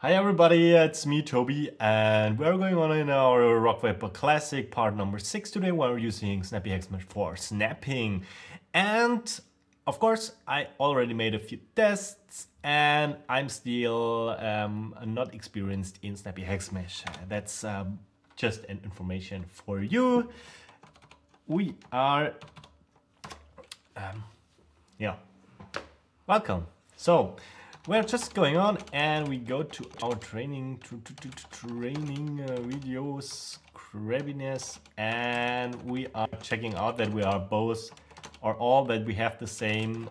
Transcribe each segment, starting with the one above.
Hi everybody, it's me Toby and we're going on in our Rock Vapor Classic part number 6 today where we're using Snappy Hexmesh for snapping and of course I already made a few tests and I'm still um, not experienced in Snappy Hexmesh. That's um, just an information for you. We are, um, yeah, welcome. So we're just going on and we go to our training to, to, to, training uh, videos crabbiness and we are checking out that we are both or all that we have the same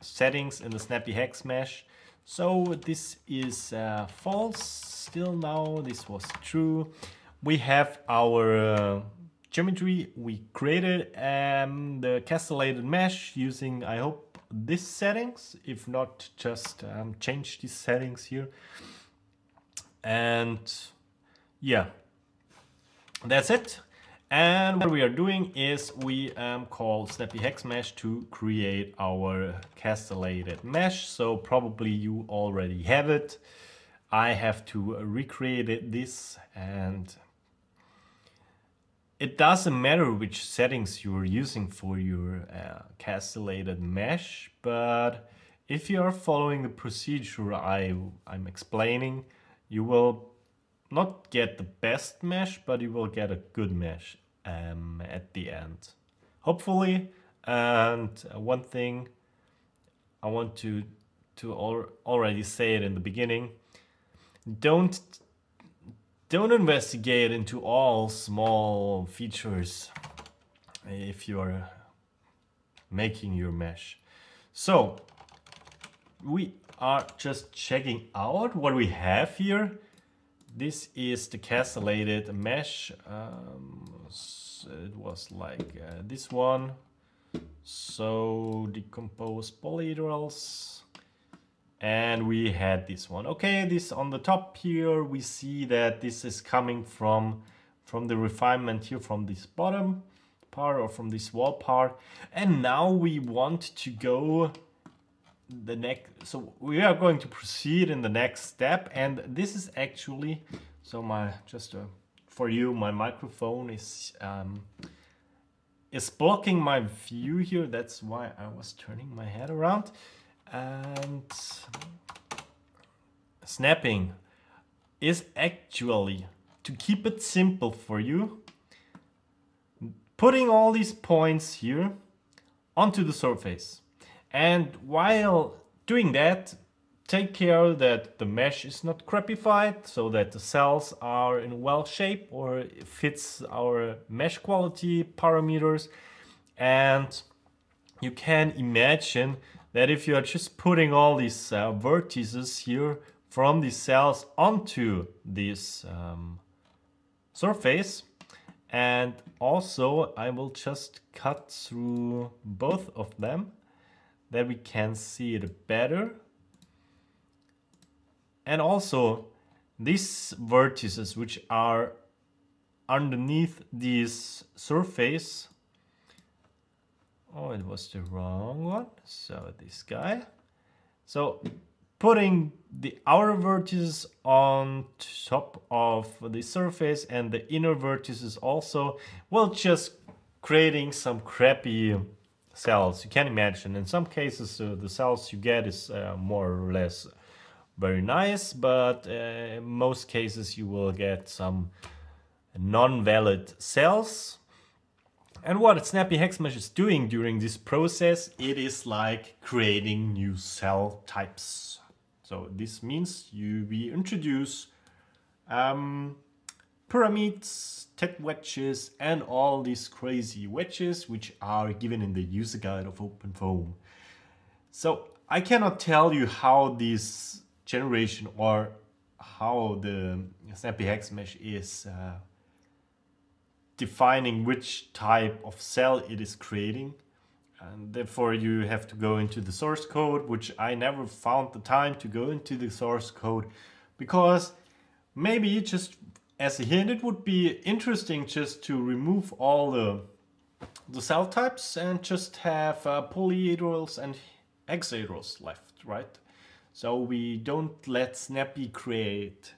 settings in the snappy hex mesh. so this is uh, false still now this was true we have our uh, geometry we created um, the castellated mesh using I hope these settings if not just um, change these settings here. And yeah. That's it. And what we are doing is we um, call snappy Hexmesh to create our castellated mesh. So probably you already have it. I have to recreate this and it doesn't matter which settings you're using for your uh, castellated mesh, but if you are following the procedure I, I'm explaining, you will not get the best mesh, but you will get a good mesh um, at the end. Hopefully, and one thing I want to, to al already say it in the beginning, don't don't investigate into all small features if you're making your mesh. So we are just checking out what we have here. This is the castellated mesh. Um, it was like uh, this one. So decompose polyhedrals and we had this one. Okay this on the top here we see that this is coming from from the refinement here from this bottom part or from this wall part. And now we want to go the next so we are going to proceed in the next step. And this is actually so my just uh, for you my microphone is um, is blocking my view here. That's why I was turning my head around and snapping is actually to keep it simple for you putting all these points here onto the surface. And while doing that take care that the mesh is not crappified so that the cells are in well shape or fits our mesh quality parameters. And you can imagine that if you are just putting all these uh, vertices here from these cells onto this um, surface and also I will just cut through both of them that we can see it better. And also these vertices which are underneath this surface Oh, it was the wrong one. So this guy. So putting the outer vertices on top of the surface and the inner vertices also will just creating some crappy cells. You can imagine. In some cases, uh, the cells you get is uh, more or less very nice, but uh, in most cases you will get some non-valid cells and what Snappy Hexmesh is doing during this process, it is like creating new cell types. So this means you we introduce um, pyramids, tet wedges, and all these crazy wedges which are given in the user guide of OpenFOAM. So I cannot tell you how this generation or how the Snappy Hexmesh is uh, defining which type of cell it is creating. And therefore you have to go into the source code, which I never found the time to go into the source code because maybe just as a hint, it would be interesting just to remove all the, the cell types and just have uh, polyhedrals and hexahedrals left, right? So we don't let Snappy create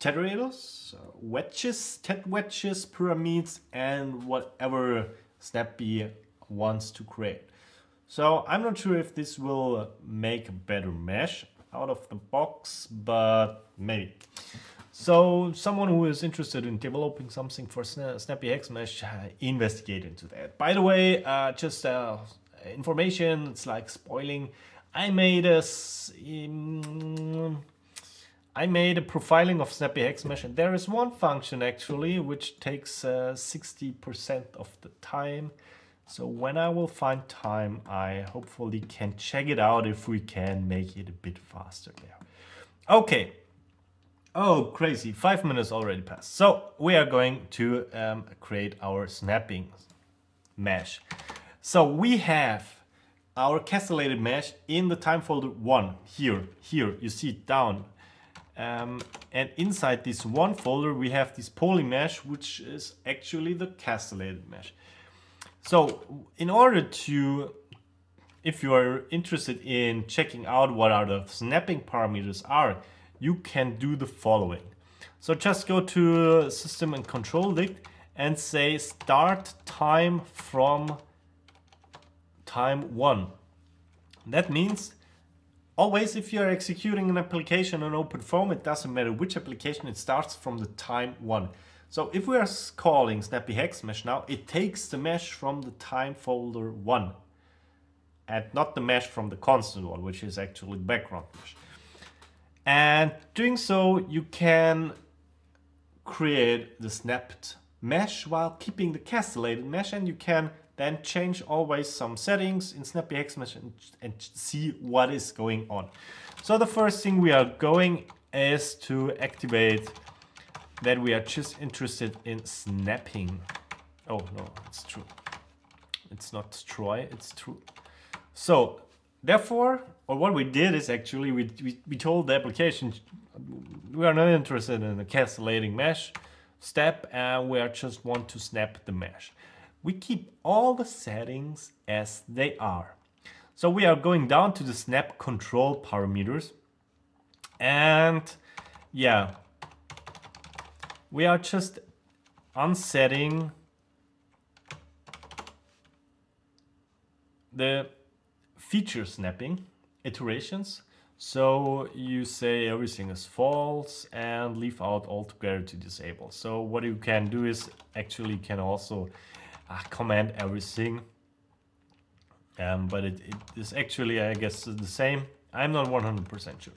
tetraeders, wedges, tet wedges, pyramids, and whatever Snappy wants to create. So I'm not sure if this will make a better mesh out of the box, but maybe. So someone who is interested in developing something for Snappy Hex Mesh, uh, investigate into that. By the way, uh, just uh, information, it's like spoiling. I made a, um, I made a profiling of Snappy Hex Mesh and there is one function actually which takes 60% uh, of the time. So when I will find time, I hopefully can check it out if we can make it a bit faster there. Okay. Oh, crazy. Five minutes already passed. So we are going to um, create our snapping mesh. So we have our castellated mesh in the time folder one here here you see it down um, and inside this one folder we have this poly mesh which is actually the castellated mesh so in order to if you are interested in checking out what are the snapping parameters are you can do the following so just go to system and control dict and say start time from time one. That means always if you're executing an application on OpenFOAM, it doesn't matter which application, it starts from the time one. So if we are calling Snappy Hex Mesh now, it takes the mesh from the time folder one and not the mesh from the constant one, which is actually background mesh. And doing so, you can create the snapped mesh while keeping the castellated mesh and you can then change always some settings in Snappy Mesh and, and see what is going on. So the first thing we are going is to activate that we are just interested in snapping. Oh no, it's true. It's not try, it's true. So therefore, or what we did is actually we, we, we told the application we are not interested in the castellating mesh step and we are just want to snap the mesh we keep all the settings as they are. So we are going down to the snap control parameters and yeah, we are just unsetting the feature snapping iterations. So you say everything is false and leave out altogether to disable. So what you can do is actually can also uh, command everything. Um, but it, it is actually, I guess, the same. I'm not 100% sure.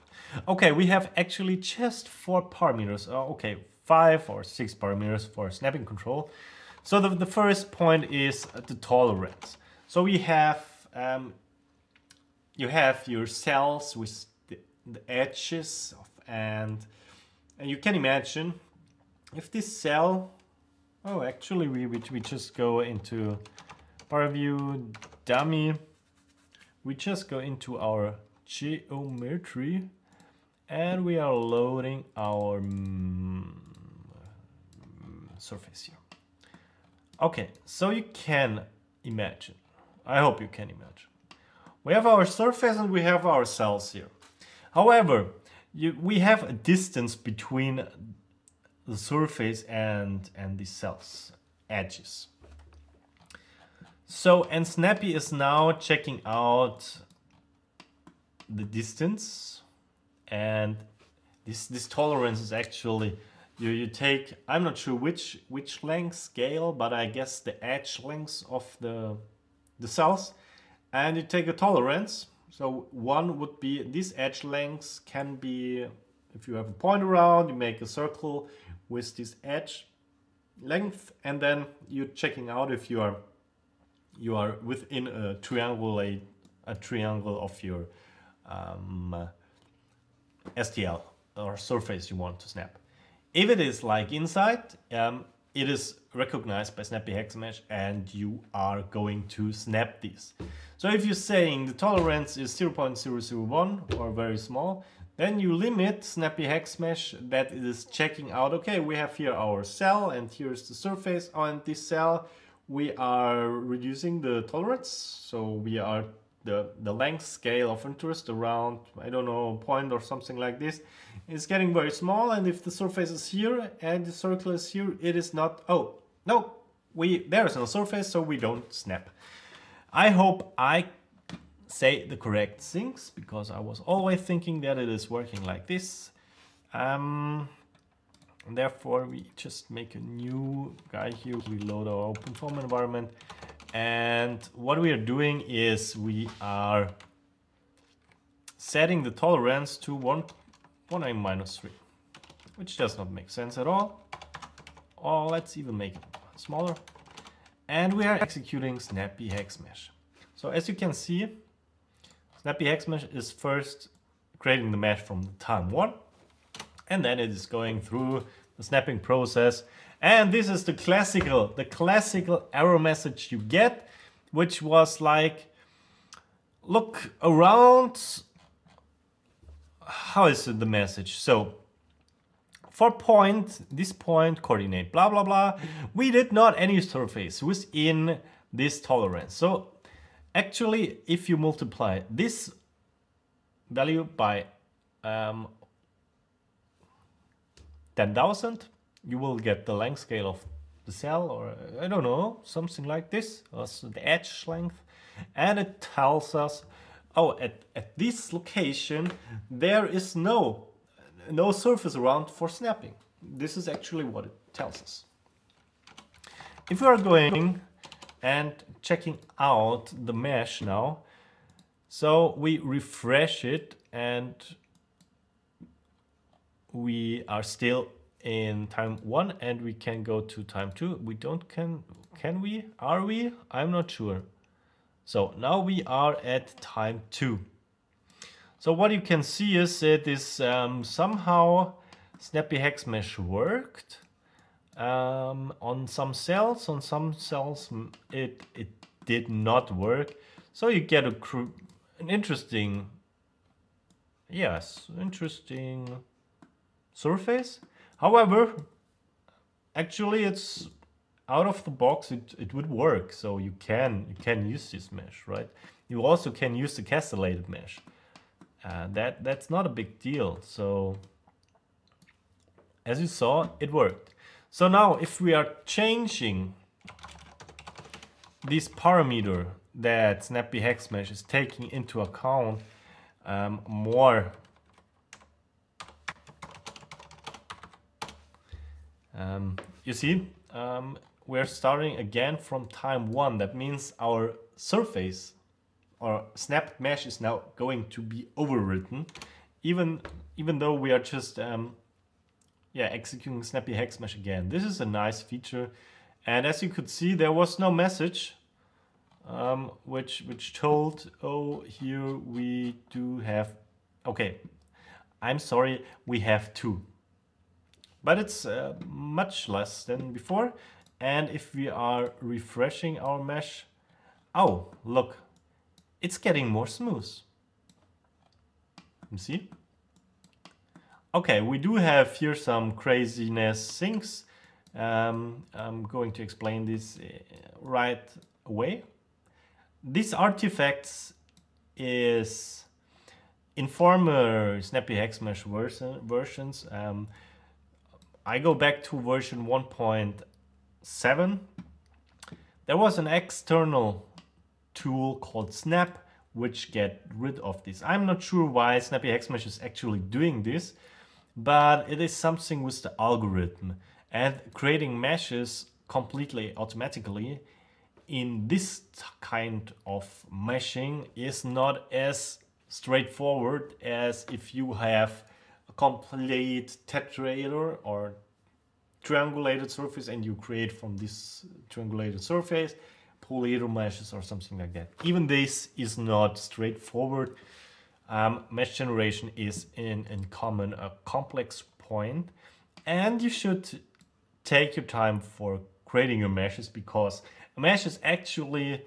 Okay, we have actually just four parameters. Oh, okay, five or six parameters for snapping control. So the, the first point is the tolerance. So we have, um, you have your cells with the, the edges of, and, and you can imagine if this cell Oh, actually, we, we, we just go into ParaView dummy. We just go into our geometry and we are loading our mm, surface here. Okay, so you can imagine, I hope you can imagine. We have our surface and we have our cells here. However, you, we have a distance between the surface and, and the cells edges. So, and Snappy is now checking out the distance and this, this tolerance is actually, you, you take, I'm not sure which, which length scale, but I guess the edge length of the, the cells and you take a tolerance. So one would be this edge length can be, if you have a point around, you make a circle, with this edge length and then you're checking out if you are you are within a triangle a, a triangle of your um, STL or surface you want to snap. If it is like inside, um, it is recognized by Snappy Hex Mesh and you are going to snap these. So if you're saying the tolerance is 0.001 or very small, then you limit Snappy Hex Mesh that is checking out, okay, we have here our cell and here's the surface. On this cell, we are reducing the tolerance. So we are the, the length scale of interest around, I don't know, point or something like this, is getting very small. And if the surface is here and the circle is here, it is not, oh, no, we there is no surface, so we don't snap. I hope I say the correct things because I was always thinking that it is working like this. Um, therefore, we just make a new guy here. We load our OpenFOAM environment. And what we are doing is we are setting the tolerance to 1, 1 minus 3, which does not make sense at all. Or let's even make it smaller. And we are executing Snappy Hex Mesh. So as you can see, Snappy Hex Mesh is first creating the mesh from time one, and then it is going through the snapping process. And this is the classical, the classical error message you get, which was like, look around, how is it the message? So for point, this point coordinate, blah, blah, blah, we did not any surface within this tolerance. So Actually, if you multiply this value by um, 10,000, you will get the length scale of the cell or I don't know, something like this, also the edge length. And it tells us, oh, at, at this location, there is no, no surface around for snapping. This is actually what it tells us. If we are going and checking out the mesh now. So we refresh it and we are still in time one and we can go to time two. We don't can, can we? Are we? I'm not sure. So now we are at time two. So what you can see is it is um, somehow Snappy Hex Mesh worked um, on some cells. On some cells it, it did not work. So you get a an interesting, yes, interesting surface. However, actually it's out of the box it, it would work so you can you can use this mesh right you also can use the castellated mesh uh, that that's not a big deal so as you saw it worked so now if we are changing this parameter that Snappy Hex Mesh is taking into account um, more um, you see um, we're starting again from time one. That means our surface or snapped mesh is now going to be overwritten. Even even though we are just um, yeah executing snappy hex mesh again this is a nice feature and as you could see, there was no message um, which which told, oh, here we do have, okay, I'm sorry, we have two. But it's uh, much less than before. And if we are refreshing our mesh, oh, look, it's getting more smooth. You see? Okay, we do have here some craziness things um, I'm going to explain this uh, right away. These artifacts is in former Snappy Hexmesh version, versions. Um, I go back to version 1.7. There was an external tool called Snap which get rid of this. I'm not sure why Snappy Hexmesh is actually doing this, but it is something with the algorithm and creating meshes completely automatically in this kind of meshing is not as straightforward as if you have a complete tetraeder or triangulated surface and you create from this triangulated surface polyeder meshes or something like that. Even this is not straightforward. Um, mesh generation is in, in common a complex point and you should take your time for creating your meshes because a mesh is actually,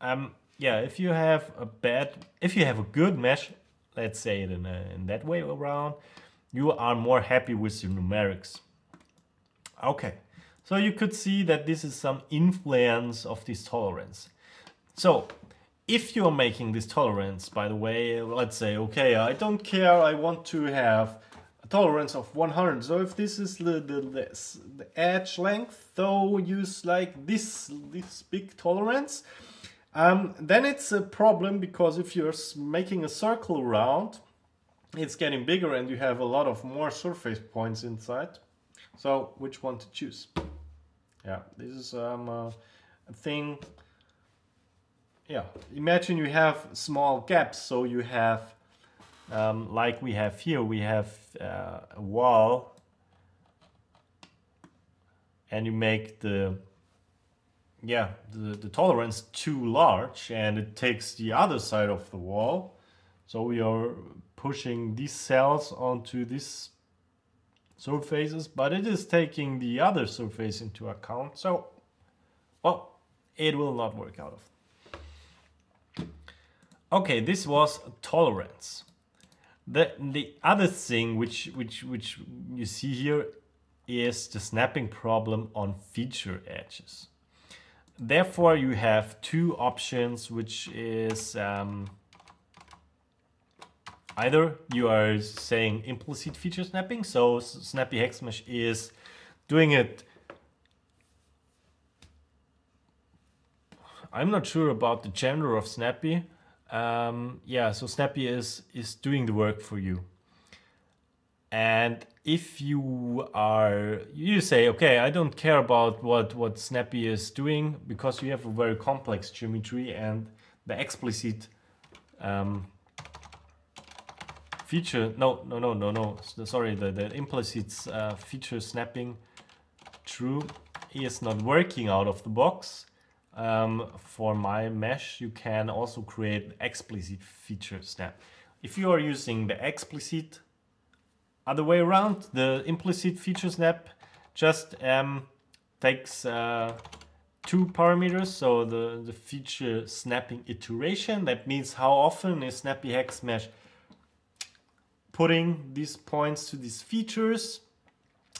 um, yeah, if you have a bad, if you have a good mesh, let's say it in, a, in that way around, you are more happy with your numerics. Okay, so you could see that this is some influence of this tolerance. So if you're making this tolerance, by the way, let's say, okay, I don't care, I want to have a tolerance of 100. So if this is the, the, the, the edge length, so use like this, this big tolerance. Um, then it's a problem because if you're making a circle around, it's getting bigger and you have a lot of more surface points inside. So which one to choose? Yeah, this is um, uh, a thing yeah, imagine you have small gaps. So you have, um, like we have here, we have uh, a wall and you make the, yeah, the, the tolerance too large and it takes the other side of the wall. So we are pushing these cells onto these surfaces, but it is taking the other surface into account. So, well, it will not work out of Okay, this was tolerance. The the other thing which which which you see here is the snapping problem on feature edges. Therefore, you have two options, which is um, either you are saying implicit feature snapping, so Snappy Hex Mesh is doing it. I'm not sure about the gender of Snappy, um, yeah, so Snappy is, is doing the work for you. And if you are, you say, okay, I don't care about what, what Snappy is doing because you have a very complex geometry and the explicit um, feature, no, no, no, no, no, sorry, the, the implicit uh, feature snapping true is not working out of the box um, for my mesh, you can also create explicit feature snap. If you are using the explicit other way around, the implicit feature snap just um, takes uh, two parameters. So the, the feature snapping iteration, that means how often is Snappy Hex Mesh putting these points to these features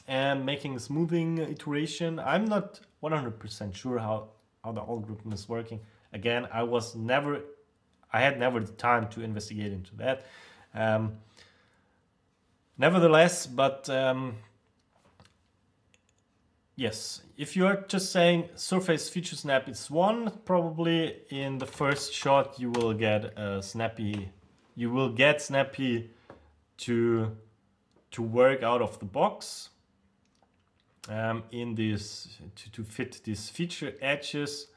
and making smoothing iteration. I'm not 100% sure how how the algorithm is working. Again, I was never, I had never the time to investigate into that. Um, nevertheless, but um, yes, if you are just saying surface feature snap is one, probably in the first shot you will get a snappy, you will get snappy to to work out of the box um, in this to, to fit these feature edges.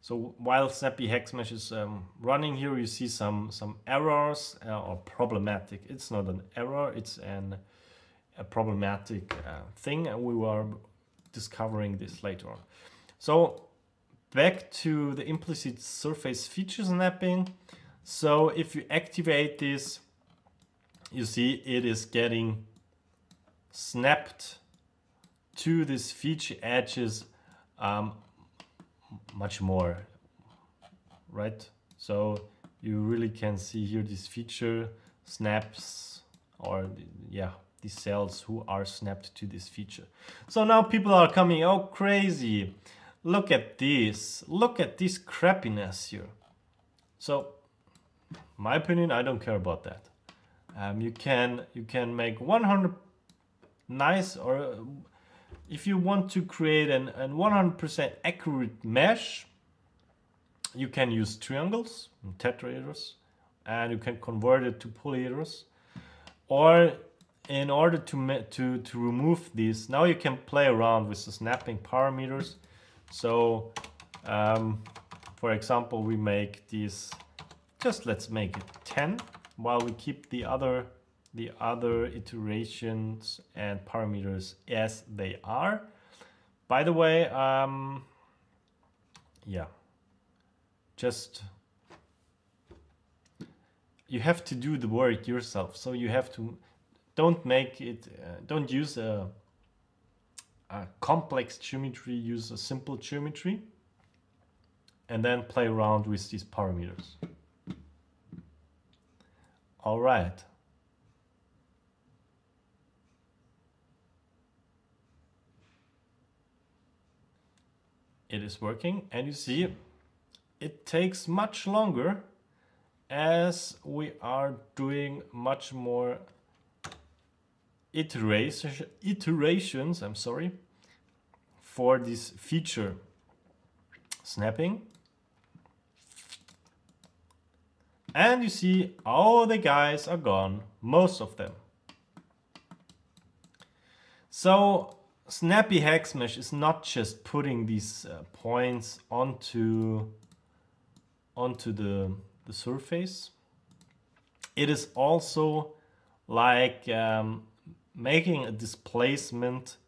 So while Snappy Hex Mesh is um, running here, you see some some errors uh, or problematic. It's not an error; it's an a problematic uh, thing, and we were discovering this later on. So back to the implicit surface feature snapping. So if you activate this, you see it is getting snapped to these feature edges um, much more, right? So you really can see here this feature snaps or yeah, these cells who are snapped to this feature. So now people are coming, oh crazy, look at this, look at this crappiness here. So my opinion, I don't care about that. Um, you can you can make 100 nice or if you want to create an, an 100% accurate mesh, you can use triangles and tetrahedrons and you can convert it to polyhedrons. Or in order to, to, to remove these, now you can play around with the snapping parameters. So, um, for example, we make these, just let's make it 10 while we keep the other the other iterations and parameters as they are. By the way, um, yeah, just you have to do the work yourself. So you have to don't make it, uh, don't use a, a complex geometry, use a simple geometry and then play around with these parameters. All right. It is working and you see it takes much longer as we are doing much more iteration, iterations, I'm sorry, for this feature snapping. And you see all the guys are gone, most of them. So Snappy Hex Mesh is not just putting these uh, points onto, onto the, the surface. It is also like um, making a displacement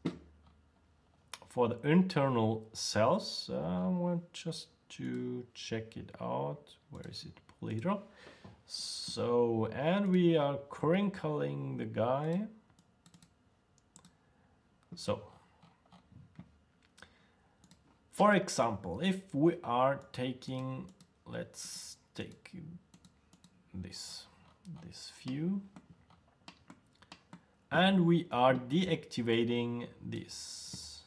for the internal cells. Uh, I want just to check it out. Where is it? Later. So, and we are crinkling the guy. So, for example, if we are taking, let's take this, this view, and we are deactivating this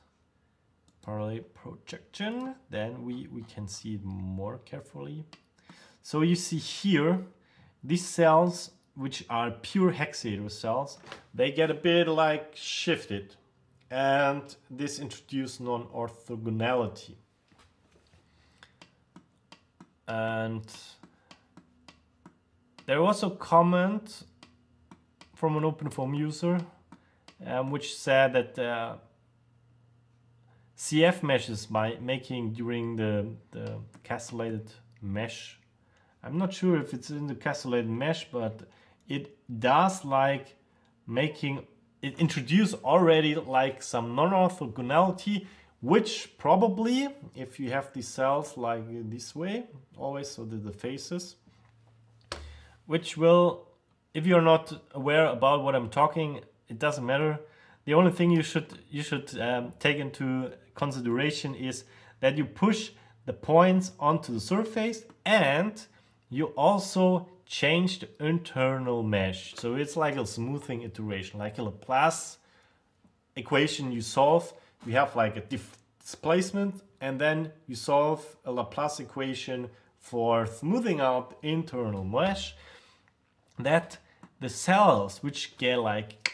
parallel projection, then we, we can see it more carefully. So you see here, these cells, which are pure hexaeder cells, they get a bit like shifted and this introduces non-orthogonality. And there was a comment from an OpenFOAM user um, which said that uh, CF meshes by making during the, the castellated mesh I'm not sure if it's in the castellated mesh, but it does like making it introduce already like some non-orthogonality, which probably, if you have these cells like this way, always so that the faces, which will, if you're not aware about what I'm talking, it doesn't matter. The only thing you should you should um, take into consideration is that you push the points onto the surface and you also change the internal mesh. So it's like a smoothing iteration, like a Laplace equation you solve. You have like a displacement and then you solve a Laplace equation for smoothing out internal mesh that the cells which get like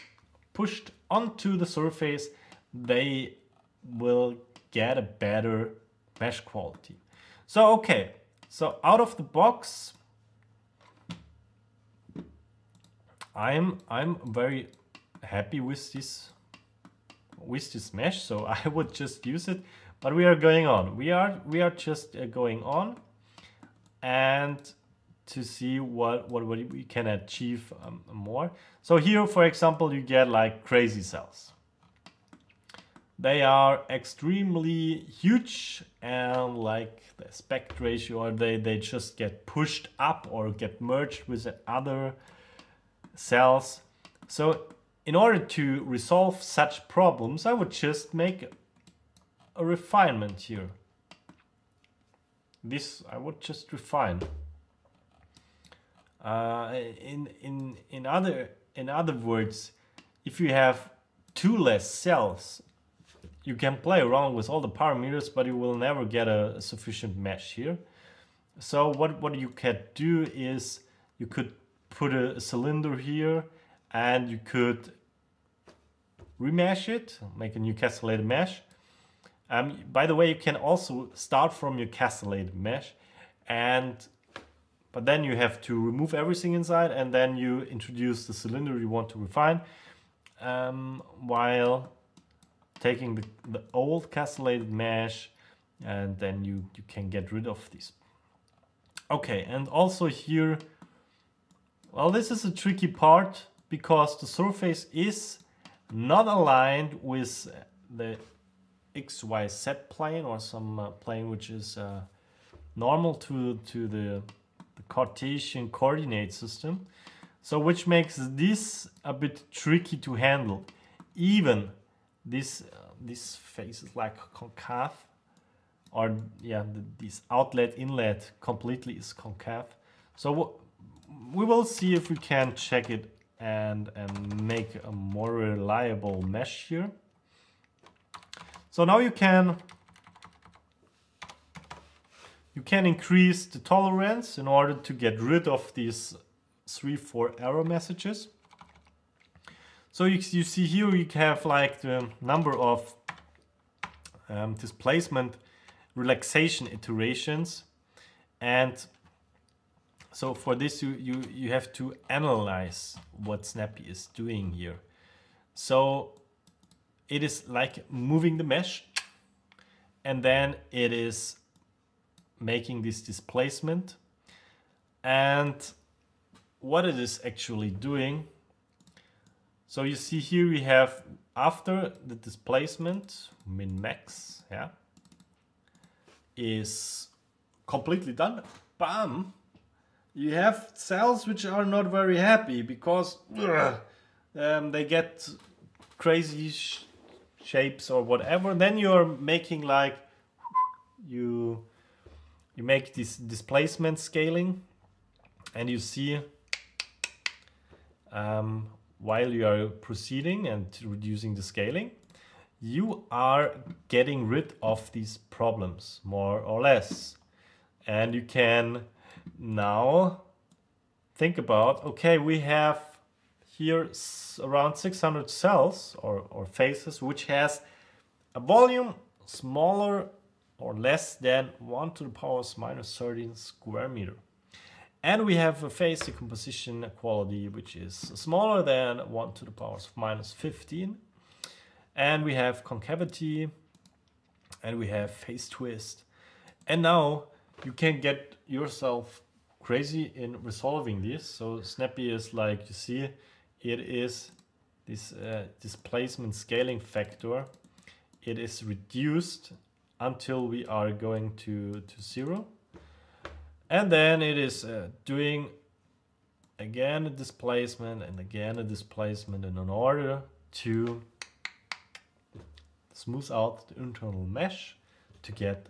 pushed onto the surface, they will get a better mesh quality. So, okay, so out of the box, I'm I'm very happy with this with this mesh. So I would just use it. But we are going on. We are we are just uh, going on, and to see what what, what we can achieve um, more. So here, for example, you get like crazy cells. They are extremely huge and like the aspect ratio or they, they just get pushed up or get merged with other cells. So in order to resolve such problems, I would just make a refinement here. This I would just refine. Uh, in in in other in other words, if you have two less cells you can play around with all the parameters, but you will never get a, a sufficient mesh here. So what, what you can do is you could put a, cylinder here and you could remesh it, make a new castellated mesh. Um, by the way, you can also start from your castellated mesh and but then you have to remove everything inside and then you introduce the cylinder you want to refine um, while taking the, the old castellated mesh and then you, you can get rid of this. Okay, and also here, well, this is a tricky part because the surface is not aligned with the XYZ plane or some uh, plane which is uh, normal to, to the, the Cartesian coordinate system. So which makes this a bit tricky to handle, even this uh, this face is like concave or yeah the, this outlet inlet completely is concave so we will see if we can check it and and make a more reliable mesh here so now you can you can increase the tolerance in order to get rid of these three, four error messages. So you, you see here you have like the number of um, displacement relaxation iterations and so for this you, you, you have to analyze what Snappy is doing here. So it is like moving the mesh and then it is making this displacement. And what it is actually doing so you see here we have after the displacement min max yeah is completely done. Bam you have cells which are not very happy because um, they get crazy sh shapes or whatever. Then you're making like you you make this displacement scaling and you see um, while you are proceeding and reducing the scaling you are getting rid of these problems more or less. And you can now think about okay we have here around 600 cells or, or faces which has a volume smaller or less than 1 to the power minus 13 square meter. And we have a face decomposition quality which is smaller than 1 to the power of minus 15. And we have concavity and we have face twist. And now you can get yourself crazy in resolving this. So Snappy is like, you see, it is this uh, displacement scaling factor. It is reduced until we are going to, to zero. And then it is uh, doing again a displacement and again a displacement in order to smooth out the internal mesh to get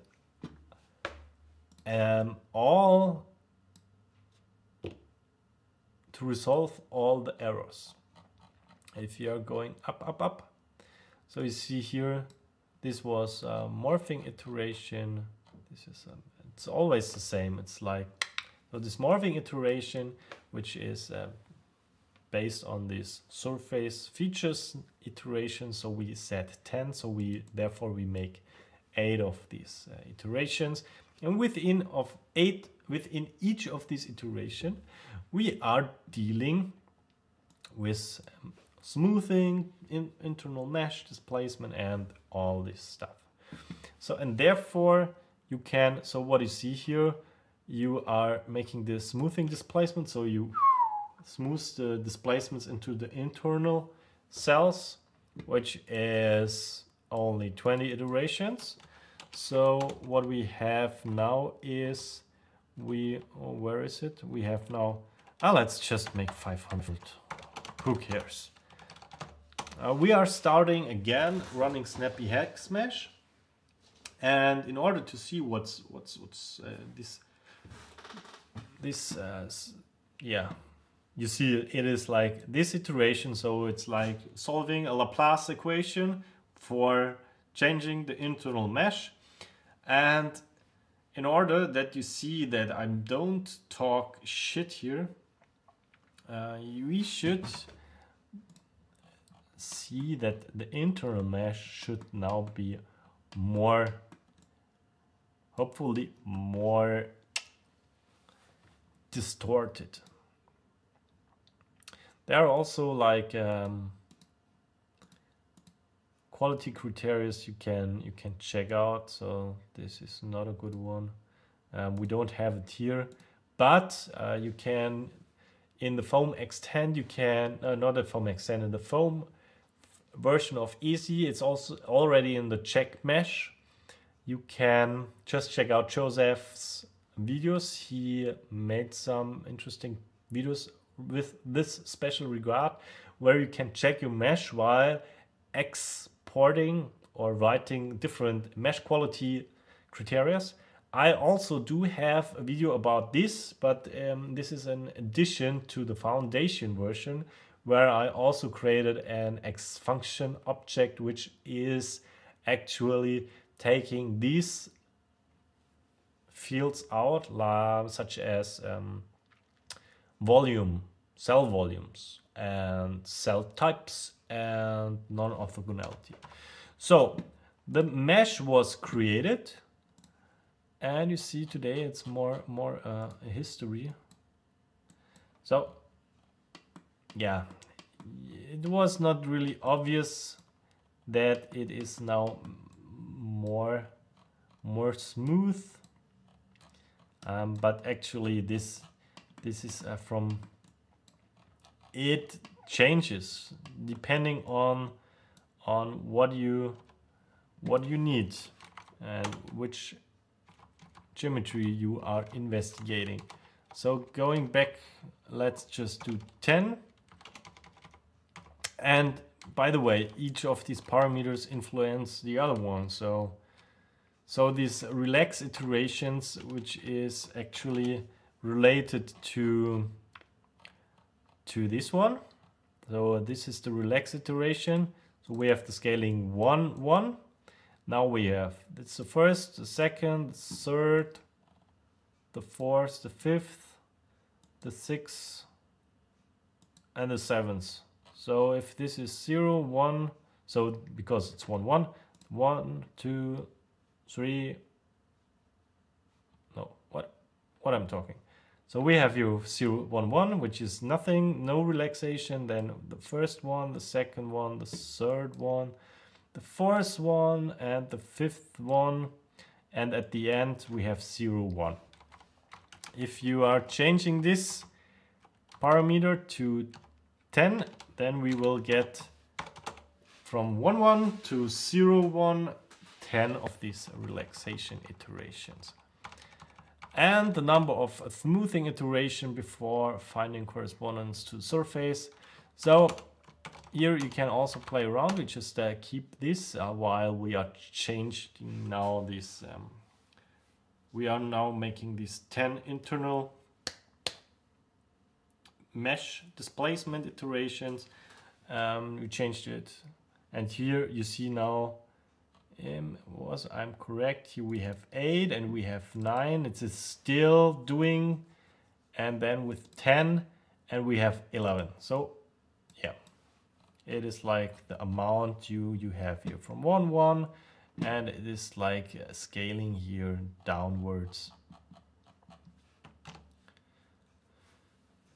um, all to resolve all the errors. If you are going up, up, up, so you see here this was a morphing iteration. This is a, um, it's always the same. It's like so this morphing iteration, which is uh, based on this surface features iteration. So we set 10. So we therefore we make eight of these uh, iterations. And within of eight, within each of these iteration, we are dealing with um, smoothing, in, internal mesh displacement, and all this stuff. So, and therefore you can, so what you see here, you are making the smoothing displacement. So you smooth the displacements into the internal cells, which is only 20 iterations. So what we have now is we, oh, where is it? We have now, ah, let's just make 500. Who cares? Uh, we are starting again running Snappy Hex Mesh. And in order to see what's what's what's uh, this this uh, yeah you see it is like this iteration so it's like solving a Laplace equation for changing the internal mesh and in order that you see that I don't talk shit here uh, we should see that the internal mesh should now be more, hopefully more distorted. There are also like um, quality criteria you can you can check out. So this is not a good one. Um, we don't have it here, but uh, you can in the foam extend you can uh, not the foam extend in the foam version of ESI. It's also already in the check mesh. You can just check out Joseph's videos. He made some interesting videos with this special regard where you can check your mesh while exporting or writing different mesh quality criteria. I also do have a video about this, but um, this is an addition to the foundation version where I also created an X function object, which is actually taking these fields out, such as um, volume, cell volumes, and cell types, and non-orthogonality. So the mesh was created, and you see today it's more more uh, history. So yeah, it was not really obvious that it is now more more smooth um, but actually this this is uh, from it changes depending on on what you what you need and which geometry you are investigating so going back let's just do 10 and by the way, each of these parameters influence the other one. So, so these relax iterations, which is actually related to to this one. So this is the relax iteration. So we have the scaling one, one. Now we have, that's the first, the second, the third, the fourth, the fifth, the sixth, and the seventh. So if this is zero one so because it's 1, 1, 1, 2, 3, no, what, what I'm talking. So we have your 0, 1, 1, which is nothing, no relaxation. Then the first one, the second one, the third one, the fourth one, and the fifth one. And at the end, we have 0, 1. If you are changing this parameter to 10, then we will get from 1, 1 to 0, 1, 10 of these relaxation iterations. And the number of smoothing iteration before finding correspondence to surface. So here you can also play around. We just uh, keep this uh, while we are changing now this. Um, we are now making these 10 internal mesh displacement iterations. Um, we changed it. And here you see now, um, was I'm correct, here we have 8 and we have 9. It's still doing, and then with 10 and we have 11. So it is like the amount you, you have here from 1, 1, and it is like scaling here downwards.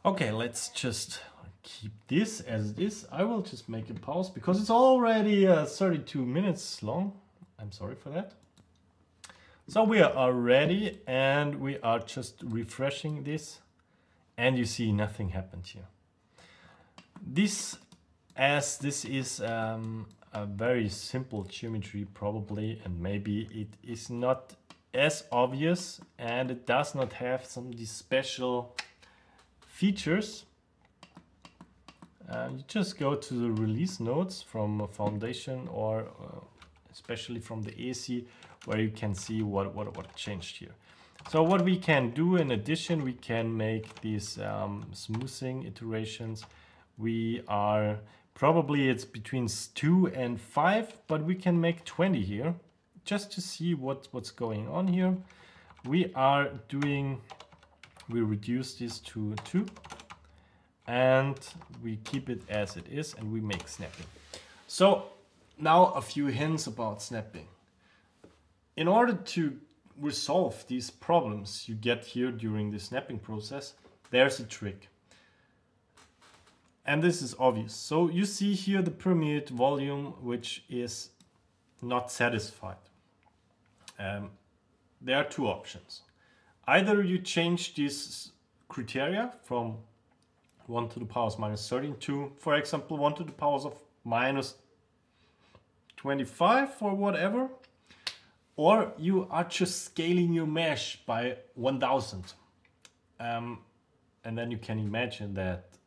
Okay, let's just keep this as it is. I will just make a pause because it's already uh, 32 minutes long. I'm sorry for that. So we are ready and we are just refreshing this and you see nothing happened here. This, as this is um, a very simple geometry probably and maybe it is not as obvious and it does not have some these special features, uh, you just go to the release notes from Foundation or uh, especially from the ESI where you can see what, what, what changed here. So what we can do in addition, we can make these um, smoothing iterations. We are probably it's between two and five, but we can make 20 here just to see what, what's going on here. We are doing we reduce this to 2 and we keep it as it is and we make snapping. So now a few hints about snapping. In order to resolve these problems you get here during the snapping process, there's a trick. And this is obvious. So you see here the pyramid volume which is not satisfied. Um, there are two options. Either you change these criteria from 1 to the powers minus 13 to, for example, 1 to the powers of minus 25 or whatever, or you are just scaling your mesh by 1000. Um, and then you can imagine that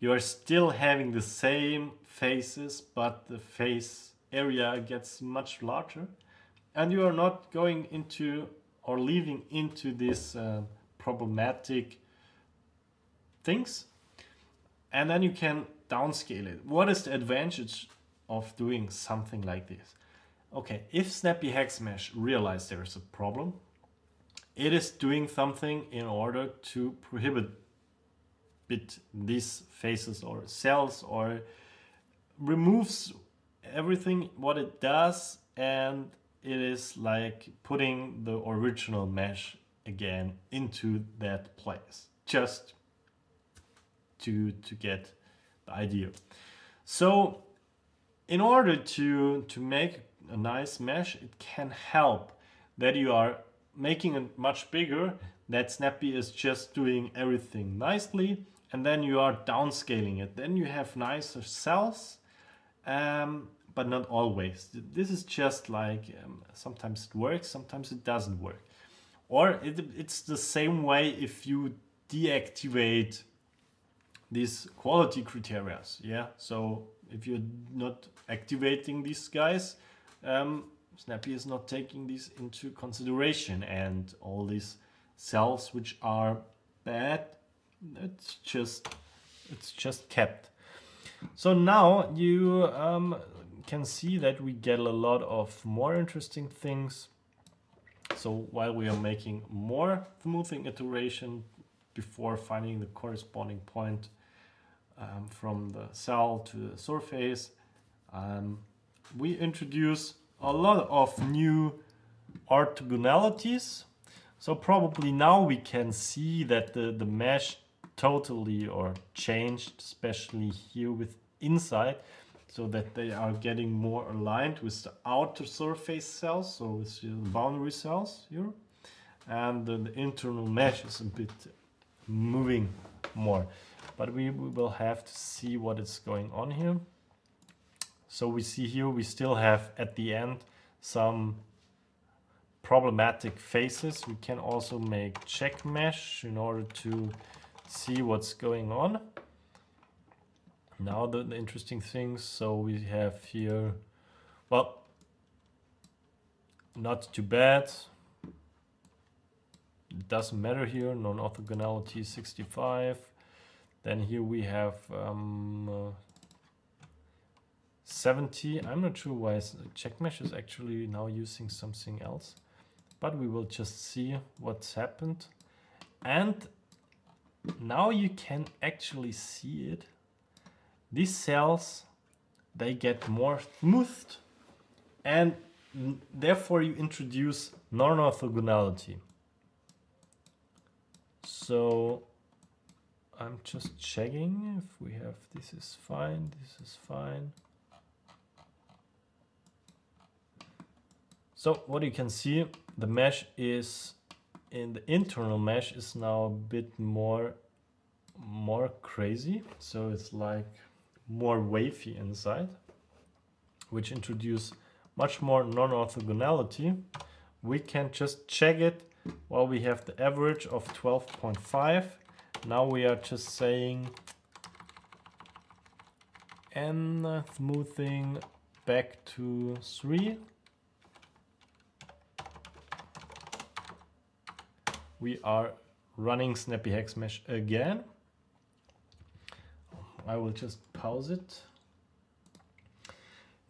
you are still having the same faces, but the face area gets much larger and you are not going into or leaving into these uh, problematic things and then you can downscale it. What is the advantage of doing something like this? Okay, if Snappy Hex Mesh realize there's a problem, it is doing something in order to prohibit bit these faces or cells or removes everything what it does and it is like putting the original mesh again into that place just to to get the idea. So in order to to make a nice mesh it can help that you are making it much bigger that snappy is just doing everything nicely and then you are downscaling it. Then you have nicer cells um, but not always. This is just like um, sometimes it works sometimes it doesn't work. Or it, it's the same way if you deactivate these quality criteria yeah? So if you're not activating these guys um, snappy is not taking these into consideration. And all these cells which are bad it's just it's just kept. So now you um, can see that we get a lot of more interesting things. So while we are making more smoothing iteration before finding the corresponding point um, from the cell to the surface um, we introduce a lot of new orthogonalities. So probably now we can see that the, the mesh totally or changed, especially here with inside, so that they are getting more aligned with the outer surface cells, so with the boundary cells here. And the, the internal mesh is a bit moving more. But we, we will have to see what is going on here. So we see here we still have at the end some problematic faces. We can also make check mesh in order to see what's going on. Now the, the interesting things, so we have here, well, not too bad. It doesn't matter here, non-orthogonality 65. Then here we have um, uh, 70. I'm not sure why checkmesh is actually now using something else, but we will just see what's happened. And now you can actually see it. These cells, they get more smoothed and therefore you introduce non-orthogonality. So I'm just checking if we have this is fine, this is fine. So what you can see, the mesh is in the internal mesh is now a bit more more crazy. So it's like more wavy inside which introduce much more non-orthogonality. We can just check it while we have the average of 12.5 now we are just saying n smoothing back to 3 we are running Snappy Hex Mesh again. I will just pause it.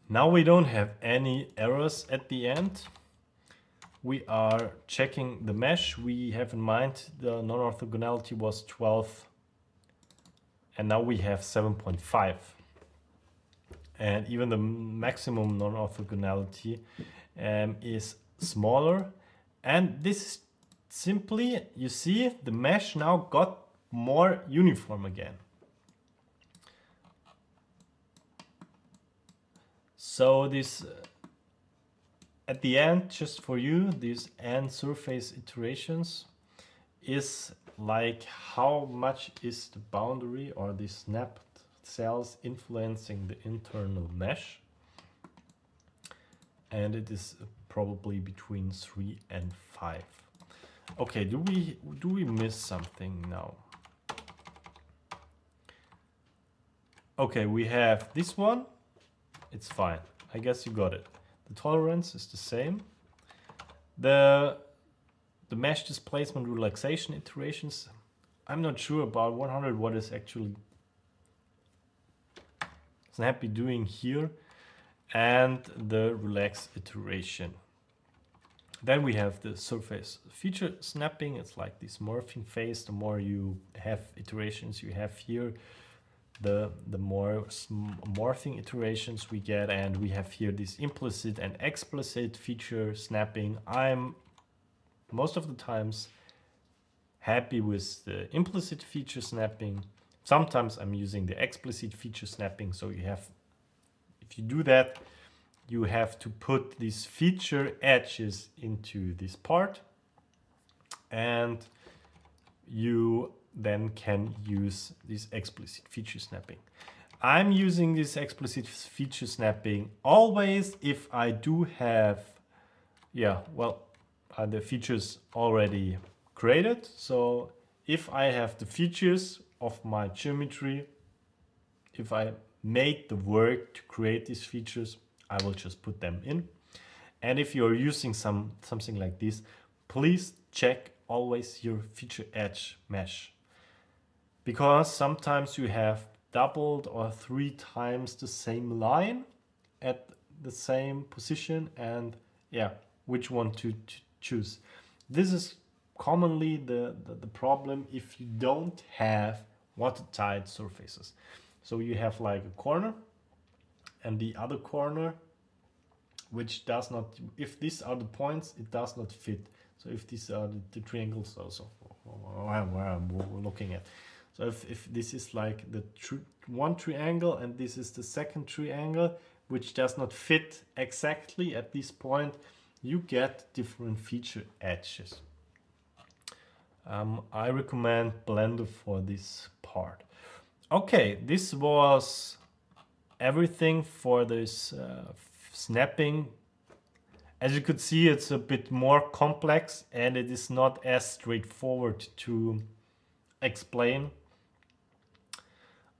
Now we don't have any errors at the end. We are checking the mesh. We have in mind the non-orthogonality was 12 and now we have 7.5. And even the maximum non-orthogonality um, is smaller. And this is simply, you see, the mesh now got more uniform again. So this, uh, at the end, just for you, these end surface iterations is like how much is the boundary or the snapped cells influencing the internal mesh. And it is probably between 3 and 5. Okay, do we do we miss something now? Okay, we have this one. It's fine. I guess you got it. The tolerance is the same. The the mesh displacement relaxation iterations. I'm not sure about 100 what is actually Snappy doing here and the relax iteration. Then we have the surface feature snapping. It's like this morphing phase. The more you have iterations you have here, the, the more morphing iterations we get. And we have here this implicit and explicit feature snapping. I'm most of the times happy with the implicit feature snapping. Sometimes I'm using the explicit feature snapping. So you have, if you do that, you have to put these feature edges into this part and you then can use this explicit feature snapping. I'm using this explicit feature snapping always if I do have, yeah, well, uh, the features already created. So if I have the features of my geometry, if I made the work to create these features, I will just put them in. And if you're using some something like this, please check always your feature edge mesh. Because sometimes you have doubled or three times the same line at the same position and yeah, which one to, to choose. This is commonly the, the, the problem if you don't have watertight surfaces. So you have like a corner and the other corner which does not if these are the points it does not fit. So if these are the, the triangles also where I'm looking at. So if, if this is like the tr one triangle and this is the second triangle which does not fit exactly at this point you get different feature edges. Um, I recommend Blender for this part. Okay this was everything for this uh, snapping. As you could see, it's a bit more complex and it is not as straightforward to explain.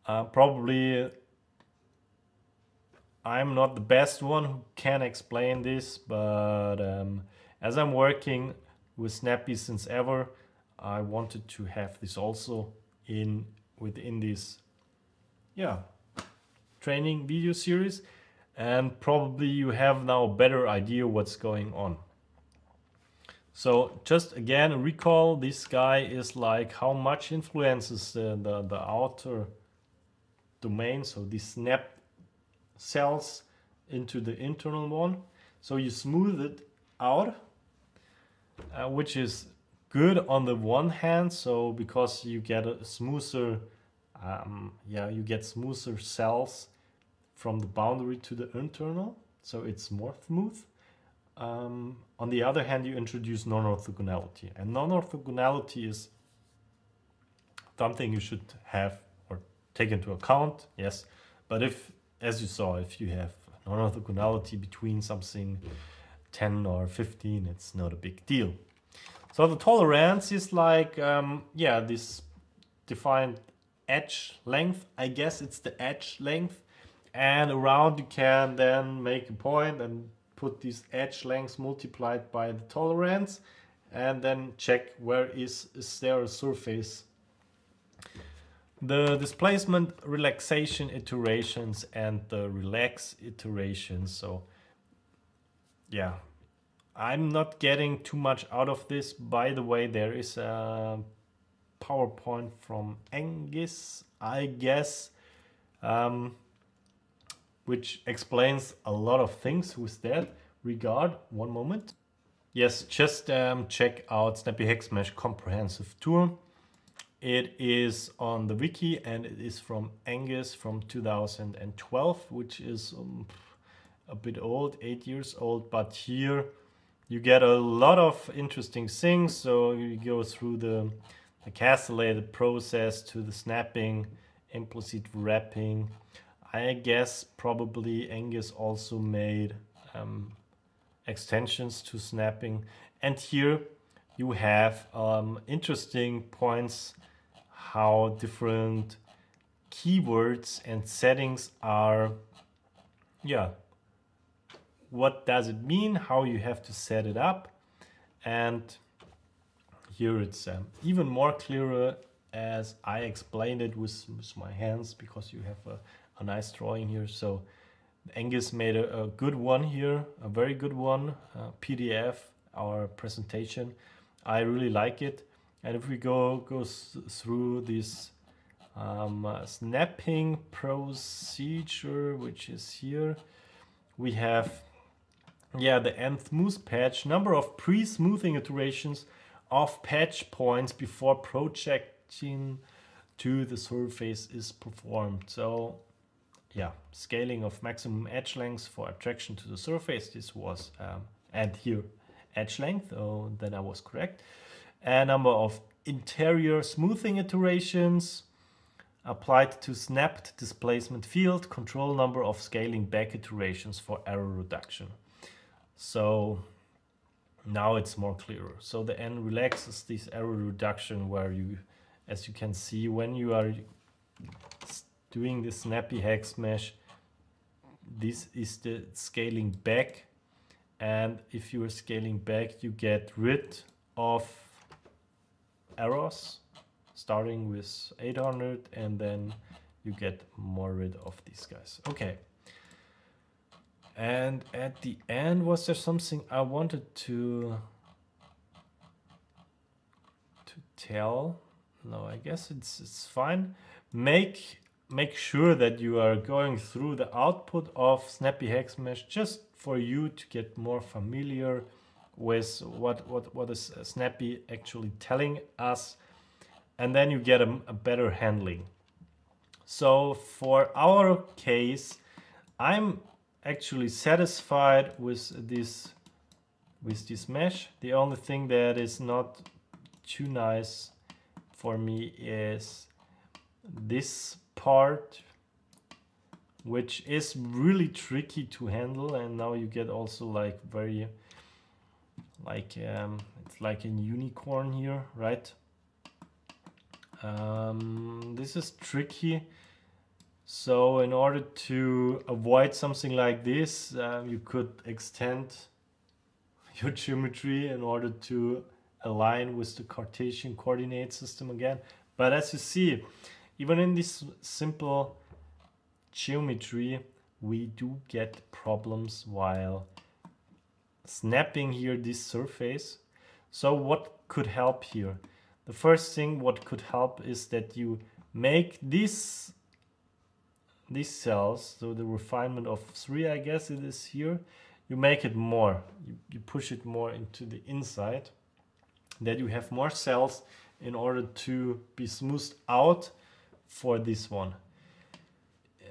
Uh, probably I'm not the best one who can explain this, but um, as I'm working with Snappy since ever, I wanted to have this also in within this yeah training video series and probably you have now a better idea what's going on. So just again recall this guy is like how much influences the, the, the outer domain, so the snap cells into the internal one. So you smooth it out, uh, which is good on the one hand, so because you get a smoother, um, yeah, you get smoother cells from the boundary to the internal, so it's more smooth. Um, on the other hand, you introduce non-orthogonality, and non-orthogonality is something you should have or take into account, yes. But if, as you saw, if you have non-orthogonality between something 10 or 15, it's not a big deal. So the tolerance is like, um, yeah, this defined edge length. I guess it's the edge length and around you can then make a point and put these edge lengths multiplied by the tolerance and then check where is, is there a surface. The displacement relaxation iterations and the relax iterations. So yeah i'm not getting too much out of this. By the way there is a powerpoint from Engys i guess. Um, which explains a lot of things with that regard. One moment. Yes, just um, check out Snappy Hex Mesh Comprehensive Tour. It is on the wiki and it is from Engys from 2012, which is um, a bit old, eight years old. But here you get a lot of interesting things. So you go through the, the castellated process to the snapping, implicit wrapping, I guess probably Engys also made um, extensions to snapping. And here you have um, interesting points how different keywords and settings are, yeah, what does it mean, how you have to set it up. And here it's um, even more clearer as I explained it with, with my hands because you have a a nice drawing here. So Engys made a, a good one here, a very good one, PDF, our presentation. I really like it. And if we go go through this um, uh, snapping procedure, which is here, we have yeah the nth smooth patch number of pre-smoothing iterations of patch points before projecting to the surface is performed. So yeah, scaling of maximum edge length for attraction to the surface. This was, um, and here edge length, oh, then I was correct. A number of interior smoothing iterations applied to snapped displacement field, control number of scaling back iterations for error reduction. So now it's more clearer. So the N relaxes this error reduction where you, as you can see, when you are doing the snappy hex mesh, this is the scaling back. And if you are scaling back, you get rid of errors starting with 800 and then you get more rid of these guys. Okay. And at the end, was there something I wanted to to tell? No, I guess it's it's fine. Make make sure that you are going through the output of Snappy Hex Mesh just for you to get more familiar with what what what is uh, Snappy actually telling us, and then you get a, a better handling. So for our case, I'm actually satisfied with this with this mesh. The only thing that is not too nice for me is this part which is really tricky to handle and now you get also like very like um, it's like a unicorn here right um, this is tricky so in order to avoid something like this, um, you could extend your geometry in order to align with the Cartesian coordinate system again. But as you see, even in this simple geometry, we do get problems while snapping here this surface. So what could help here? The first thing what could help is that you make this these cells, so the refinement of three, I guess it is here, you make it more. You, you push it more into the inside, that you have more cells in order to be smoothed out for this one.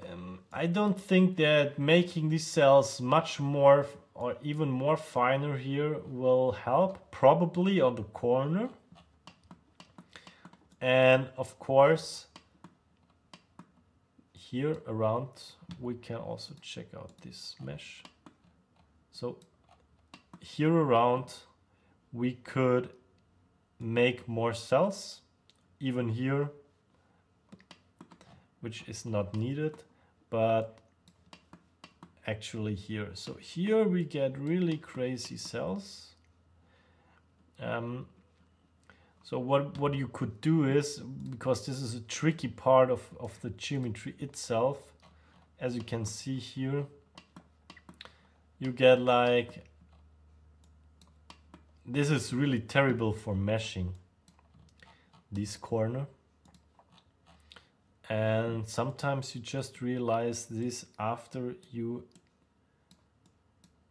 Um, I don't think that making these cells much more or even more finer here will help, probably on the corner. And of course, here around we can also check out this mesh so here around we could make more cells even here which is not needed but actually here so here we get really crazy cells um, so what, what you could do is, because this is a tricky part of, of the geometry itself, as you can see here, you get like, this is really terrible for meshing this corner. And sometimes you just realize this after you,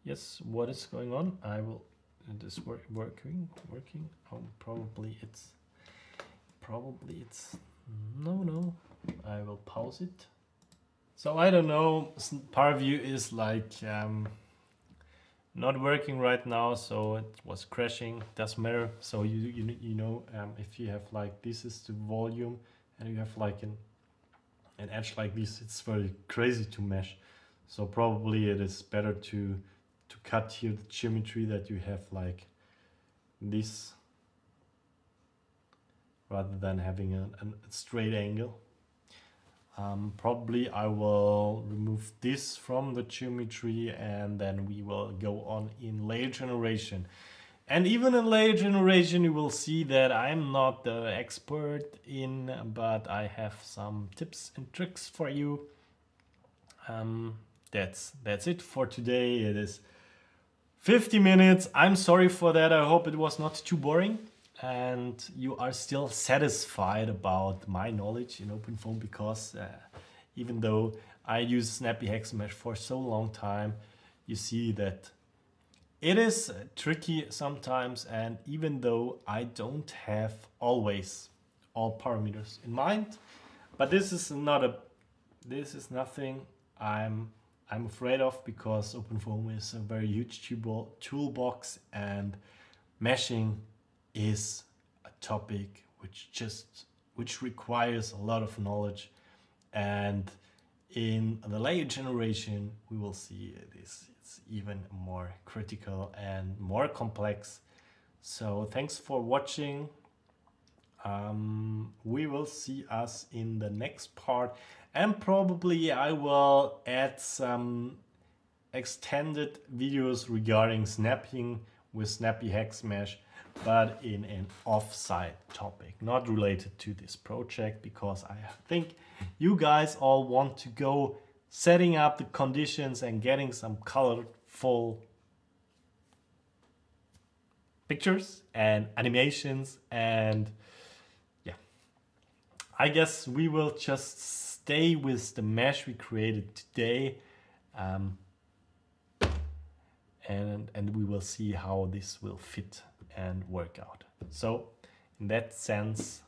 yes, what is going on? I will it is work, working working. Oh probably it's probably it's no no. I will pause it. So I don't know. ParaView is like um, not working right now so it was crashing. Doesn't matter. So you you, you know um, if you have like this is the volume and you have like an an edge like this it's very crazy to mesh so probably it is better to to cut here the geometry that you have like this rather than having a, a straight angle. Um, probably I will remove this from the geometry and then we will go on in layer generation. And even in layer generation you will see that I'm not the expert in but I have some tips and tricks for you. Um, that's that's it for today. It is 50 minutes. I'm sorry for that. I hope it was not too boring and you are still satisfied about my knowledge in OpenFOAM because uh, even though I use Snappy Hexamesh for so long time, you see that it is tricky sometimes and even though I don't have always all parameters in mind, but this is not a this is nothing I'm I'm afraid of because OpenFOAM is a very huge toolbox and meshing is a topic which just which requires a lot of knowledge. And in the layer generation we will see it is it's even more critical and more complex. So thanks for watching. Um, we will see us in the next part. And probably I will add some extended videos regarding snapping with Snappy Hexamesh but in an offside topic, not related to this project, because I think you guys all want to go setting up the conditions and getting some colorful pictures and animations and yeah I guess we will just stay with the mesh we created today um, and and we will see how this will fit and work out. So in that sense,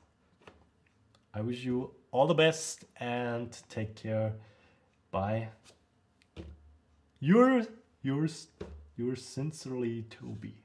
I wish you all the best and take care. Bye. Yours, yours, yours sincerely, Toby.